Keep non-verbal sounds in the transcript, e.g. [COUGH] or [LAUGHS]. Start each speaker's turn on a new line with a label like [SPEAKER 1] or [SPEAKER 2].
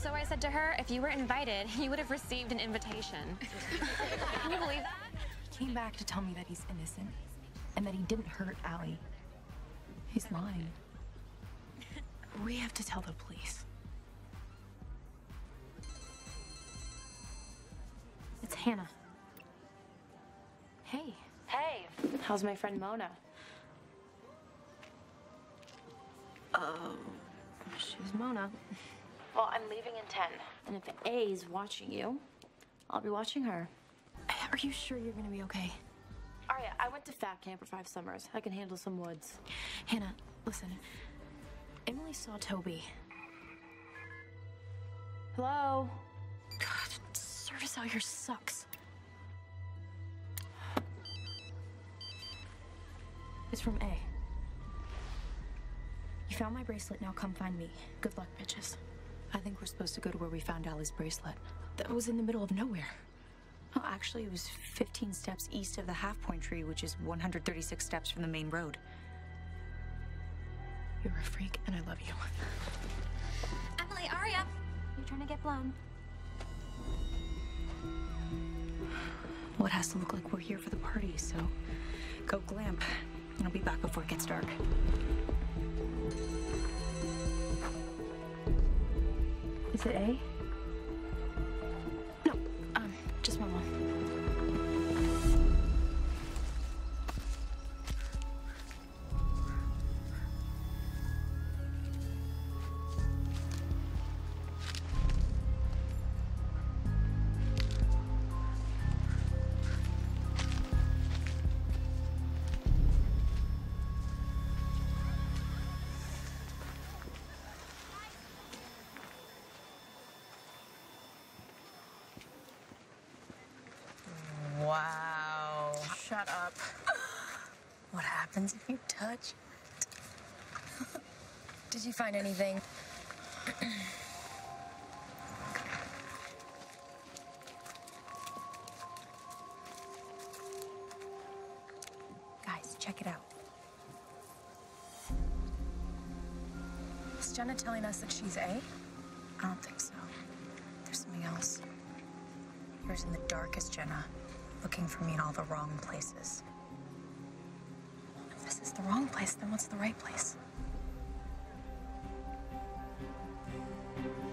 [SPEAKER 1] And so I said to her, if you were invited, [LAUGHS] you would have received an invitation. [LAUGHS] Can you believe that?
[SPEAKER 2] He came back to tell me that he's innocent and that he didn't hurt Ali. He's lying. We have to tell the police. It's Hanna. Hey.
[SPEAKER 3] Hey, how's my friend Mona?
[SPEAKER 2] Oh, she's Mona.
[SPEAKER 3] Well, I'm leaving in 10. And if A is watching you, I'll be watching her.
[SPEAKER 2] Are you sure you're gonna be okay?
[SPEAKER 3] Aria, I went to fat camp for five summers. I can handle some woods.
[SPEAKER 2] Hanna, listen. Emily saw Toby.
[SPEAKER 3] Hello?
[SPEAKER 2] God, service out here sucks. It's from A. You found my bracelet, now come find me. Good luck, bitches.
[SPEAKER 4] I think we're supposed to go to where we found Ali's bracelet.
[SPEAKER 2] That was in the middle of nowhere.
[SPEAKER 4] Well, actually, it was 15 steps east of the Half Point Tree, which is 136 steps from the main road.
[SPEAKER 2] You're a freak, and I love you.
[SPEAKER 1] Emily, Aria, you're trying to get blown.
[SPEAKER 4] Well, it has to look like we're here for the party, so go glamp. I'll be back before it gets dark.
[SPEAKER 2] Is it A?
[SPEAKER 4] Wow.
[SPEAKER 2] Shut up. [GASPS]
[SPEAKER 4] What happens if you touch? it? [LAUGHS]
[SPEAKER 2] Did you find anything? [CLEARS THROAT] Guys, check it out. Is Jenna telling us that she's A?
[SPEAKER 4] I don't think so. There's something else. Yours in the darkest, Jenna. Looking for me in all the wrong places.
[SPEAKER 2] If this is the wrong place, then what's the right place?